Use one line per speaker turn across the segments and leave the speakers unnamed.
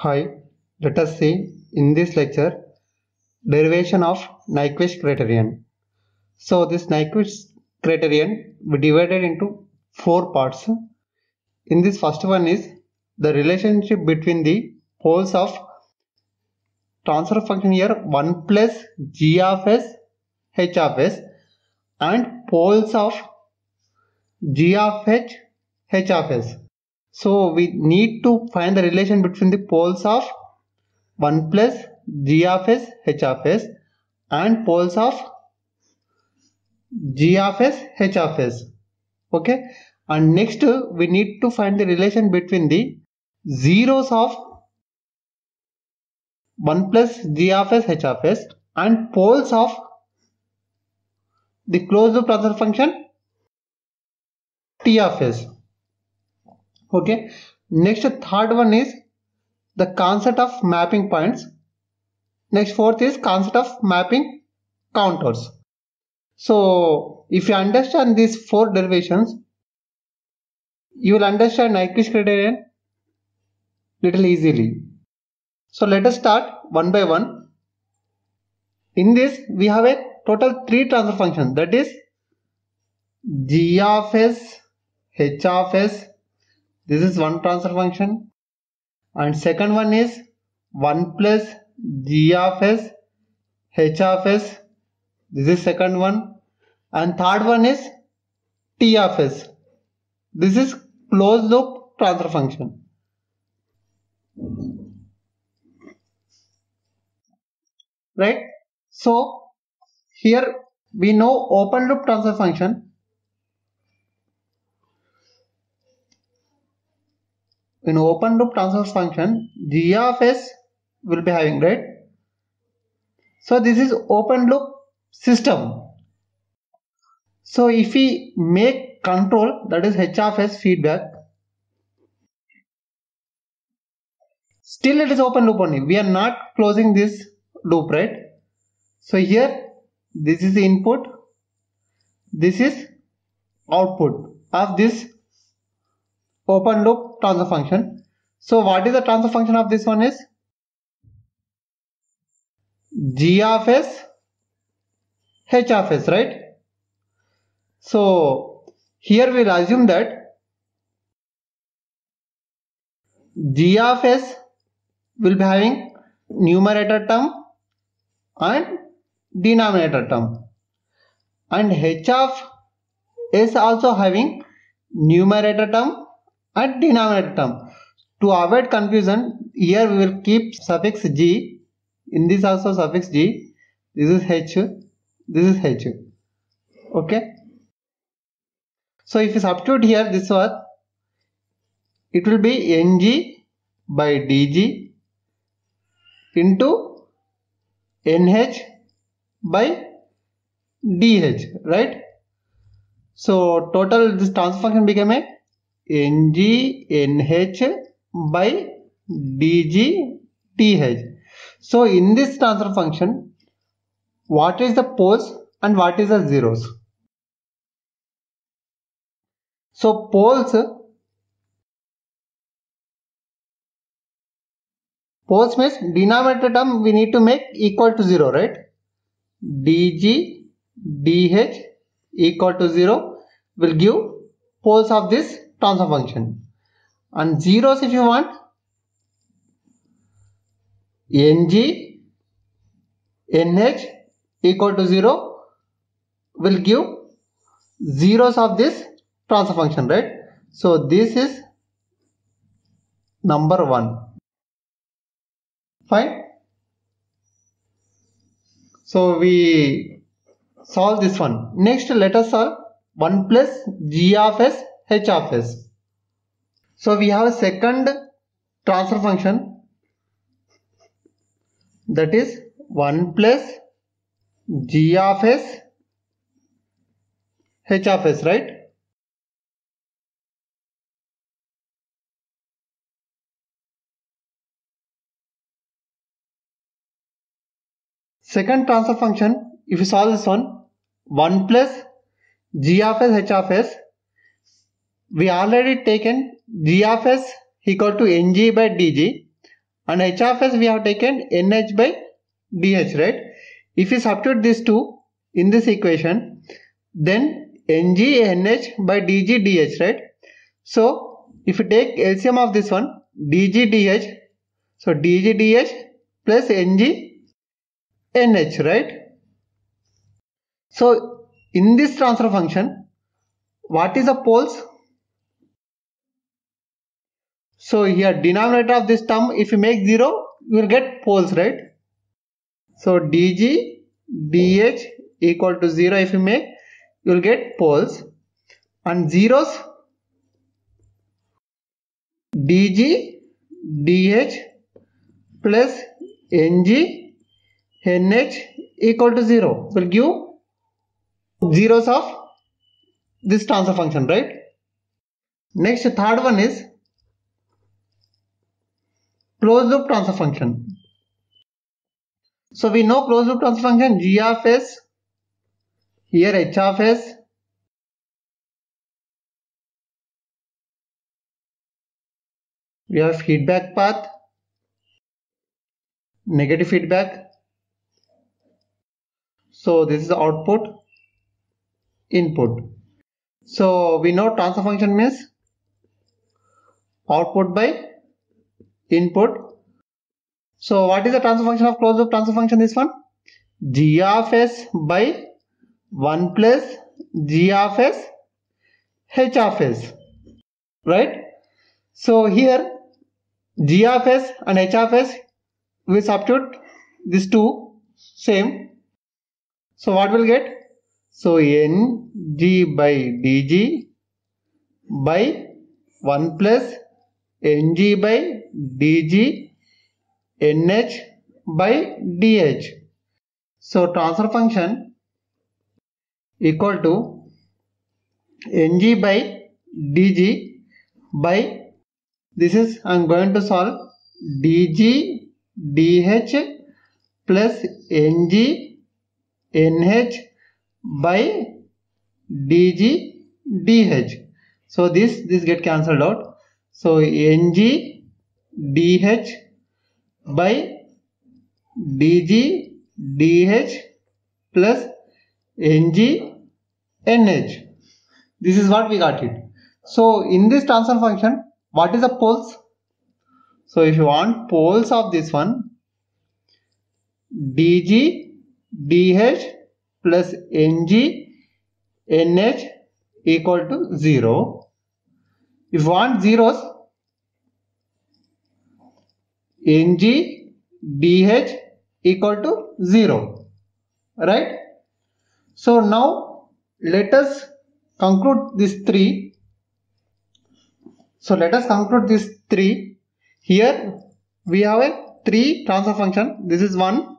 Hi, let us see in this lecture derivation of Nyquist criterion. So this Nyquist criterion we divided into four parts. In this first one is the relationship between the poles of transfer function here 1 plus g of s h of s and poles of g of h h of s. So we need to find the relation between the poles of 1 plus g of s h of s and poles of g of s h of s. Okay. And next we need to find the relation between the zeros of 1 plus g of s h of s and poles of the closed loop transfer function t of s okay. Next third one is the concept of mapping points. Next fourth is concept of mapping contours. So if you understand these four derivations you will understand Nyquist criterion little easily. So let us start one by one. In this we have a total three transfer functions that is g of s h of s this is one transfer function. And second one is 1 plus g of s h of s. This is second one. And third one is t of s. This is closed loop transfer function. Right? So here we know open loop transfer function in open loop transfer function g of s will be having right? So this is open loop system. So if we make control that is h of s feedback still it is open loop only. We are not closing this loop right? So here this is the input. This is output of this open loop transfer function. So what is the transfer function of this one is? G of s h of s right? So here we'll assume that g of s will be having numerator term and denominator term. And h of s also having numerator term and denominator term. To avoid confusion here we will keep suffix g. In this also suffix g. This is h. This is h. Okay? So if you substitute here this one it will be ng by dg into nh by dh right? So total this transfer function became a ng nh by dg th so in this transfer function what is the poles and what is the zeros? So poles poles means denominator term we need to make equal to 0 right? Dg dh equal to 0 will give poles of this transfer function. And zeros if you want ng nh equal to 0 will give zeros of this transfer function right? So this is number 1 fine. So we solve this one. Next let us solve 1 plus g of s h of s. So we have a second transfer function. That is 1 plus g of s h of s right? Second transfer function if you solve this one 1 plus g of s h of s we already taken g of s equal to ng by dg and h of s we have taken nh by dh right? If you substitute these two in this equation then ng nh by dg dh right? So if you take LCM of this one dg dh so dg dh plus ng nh right? So in this transfer function what is the poles so here denominator of this term if you make 0 you will get poles right. So dg dh equal to 0 if you make you will get poles and zeros dg dh plus ng nh equal to 0 will give zeros of this transfer function right. Next third one is closed loop transfer function. So we know closed loop transfer function g of s, here h of s, we have feedback path, negative feedback. So this is the output, input. So we know transfer function means output by input. So what is the transfer function of closed loop transfer function this one? g of s by 1 plus g of s h of s right. So here g of s and h of s we substitute these two same. So what will get? So n g by dg by 1 plus ng by dg nh by dh. So transfer function equal to ng by dg by this is I am going to solve dg dh plus ng nh by dg dh. So this this get cancelled out. So ng dh by dg dh plus ng nh. This is what we got it. So in this transfer function, what is the poles? So if you want poles of this one, dg dh plus ng nh equal to 0 if you want zeros, ng dh equal to 0. Right? So now let us conclude this 3. So let us conclude this 3. Here we have a 3 transfer function. This is 1,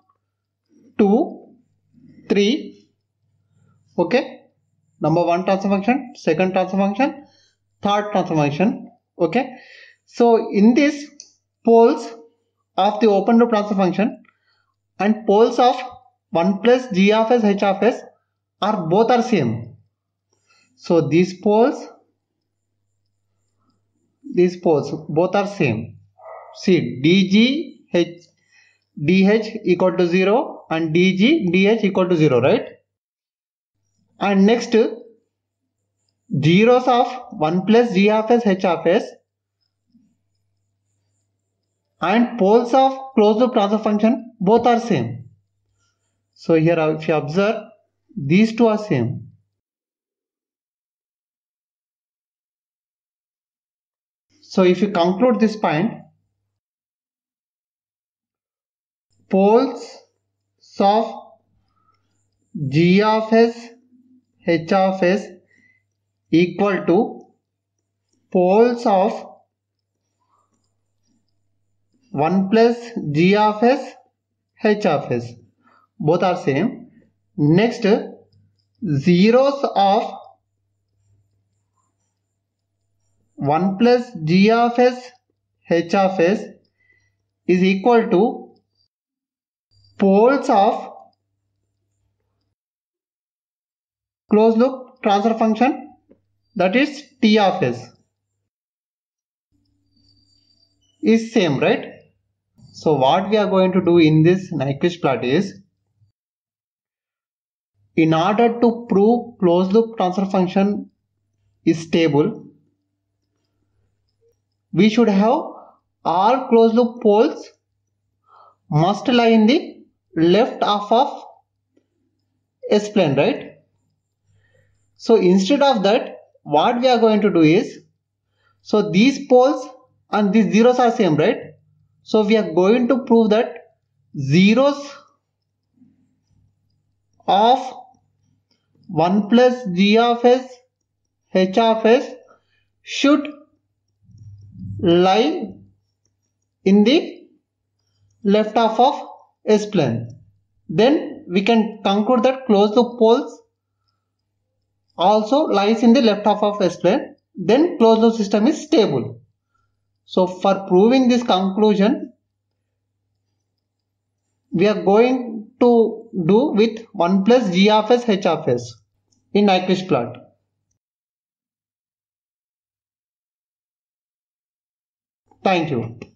2, 3. Okay. Number 1 transfer function, second transfer function, third transformation okay? So in this poles of the open loop transfer function and poles of 1 plus g of s h of s are both are same. So these poles these poles both are same. See dg h dh equal to 0 and dg dh equal to 0 right? And next zeros of 1 plus g of s h of s and poles of closed loop transfer function both are same. So here if you observe these two are same. So if you conclude this point poles of g of s h of s equal to poles of 1 plus g of s h of s. Both are same. Next zeros of 1 plus g of s h of s is equal to poles of closed loop transfer function that is T of S. Is same right? So what we are going to do in this Nyquist plot is in order to prove closed loop transfer function is stable we should have all closed loop poles must lie in the left half of S plane right? So instead of that what we are going to do is so these poles and these zeros are same right? So we are going to prove that zeros of 1 plus g of s h of s should lie in the left half of s plane. Then we can conclude that closed loop poles also lies in the left half of s plane then closed loop system is stable so for proving this conclusion, we are going to do with 1 plus g of s h of s in Nyquist plot. Thank you.